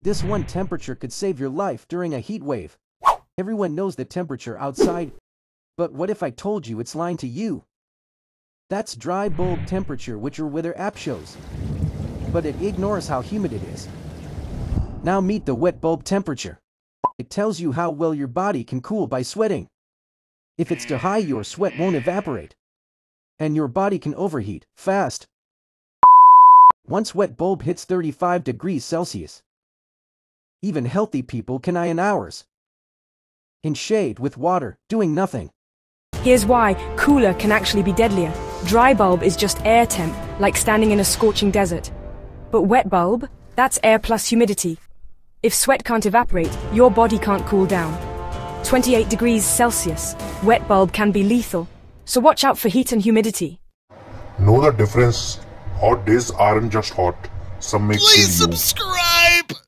This one temperature could save your life during a heat wave. Everyone knows the temperature outside, but what if I told you it's lying to you? That's dry bulb temperature which your weather app shows, but it ignores how humid it is. Now meet the wet bulb temperature. It tells you how well your body can cool by sweating. If it's too high your sweat won't evaporate, and your body can overheat fast. Once wet bulb hits 35 degrees Celsius, even healthy people can iron hours. In shade with water, doing nothing. Here's why cooler can actually be deadlier. Dry bulb is just air temp, like standing in a scorching desert. But wet bulb, that's air plus humidity. If sweat can't evaporate, your body can't cool down. 28 degrees Celsius, wet bulb can be lethal. So watch out for heat and humidity. Know the difference. Hot days aren't just hot. Some may Please kill you. subscribe!